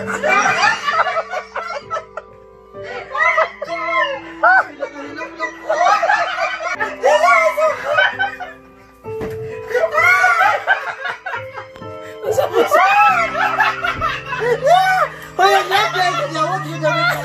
Hoy, ang lahat yan! Yawag mo dami ko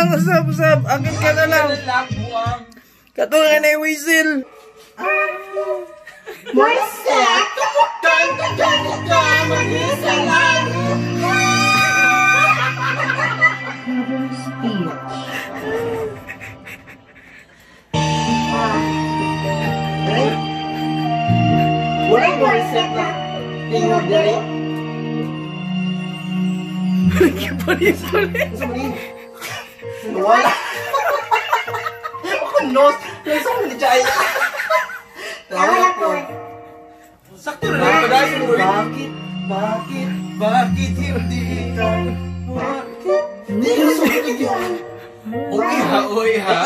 lang, usap, usap. angkat ka na lang. Katulad na yung whistle. Whistle! Tupukan, tupukan, Wala. Ako nos. Gusto mo ni Jaya. Tawa ko. Sakto na lang. Padayon mo rin. Bakit? Bakit? Bakit hindi ka? Bakit? Hindi ka sumunod yun. Uy ha, uy ha.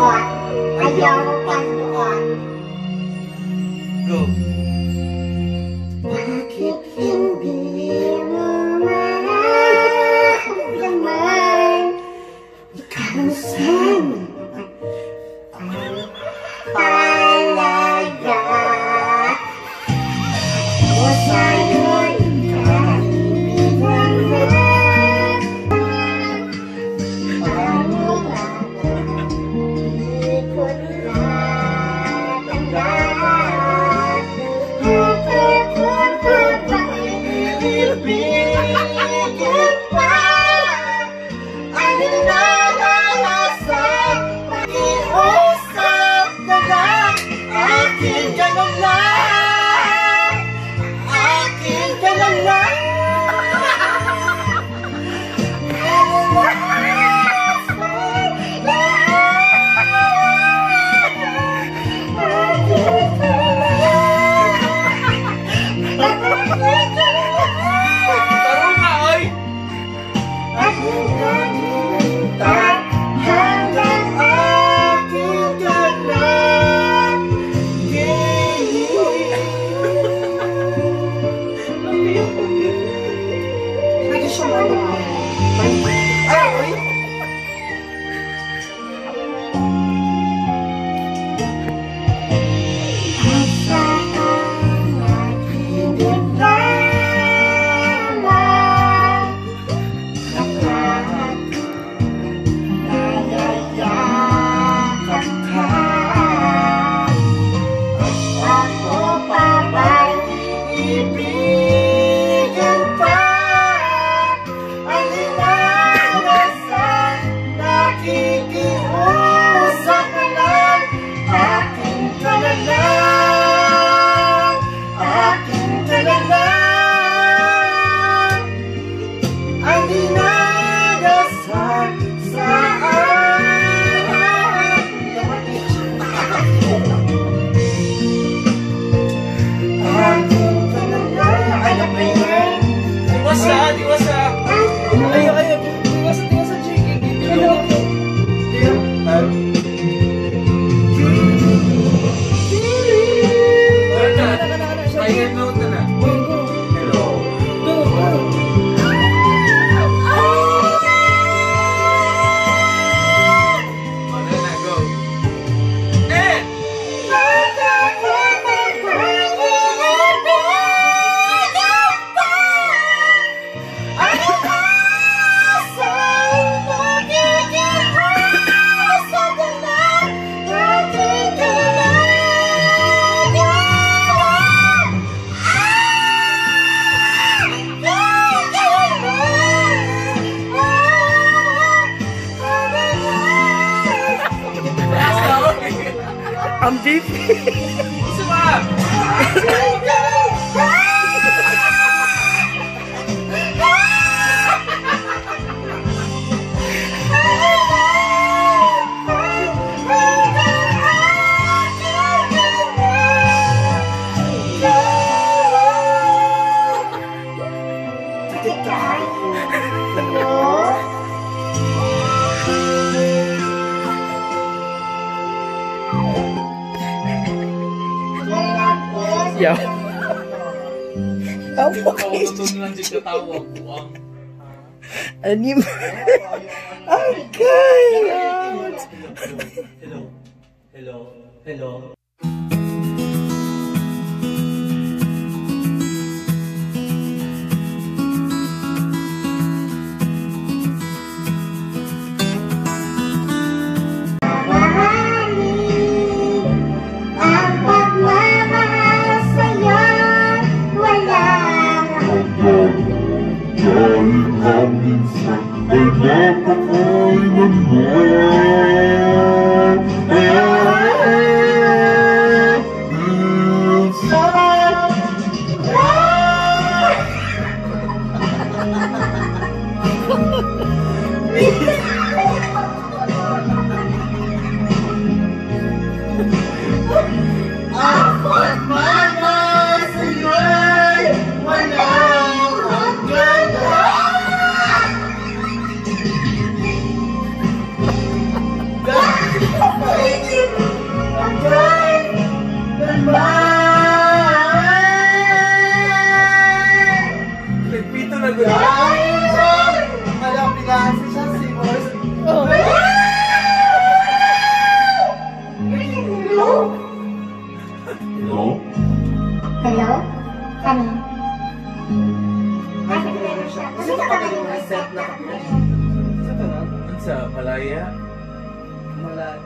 God. I love God. God. Go. Bakit hindi mo maramdaman Ikaw sana ang talaga O sa'yo I'm deep. Yaw. Katawag. Buang. Anim. Ang kaya. Hello. Hello. Hello. Dapat ay nagmahal Kasi ka kami Set na kami. Sa? Ano sa Malaya? Malay.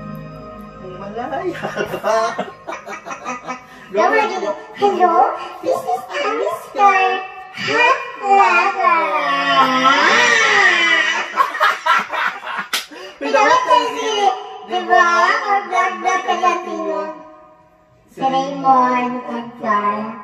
Kung malaya. Hello? Hello? This is Mr. Hot Lover. Pinawag kasi, di ba? Ang vlog na Pilipino. Si Raymond Edgar.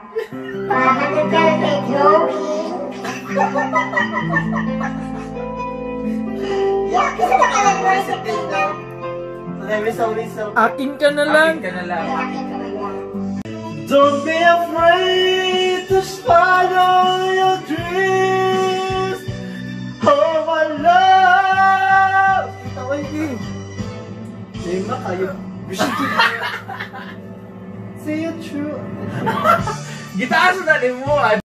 Akin ka na lang. Akin ka na lang. Don't be afraid to follow your dreams. Oh, my love. Tawag yun. Lima kayo. Say it true. Gitaas na din mo, ah.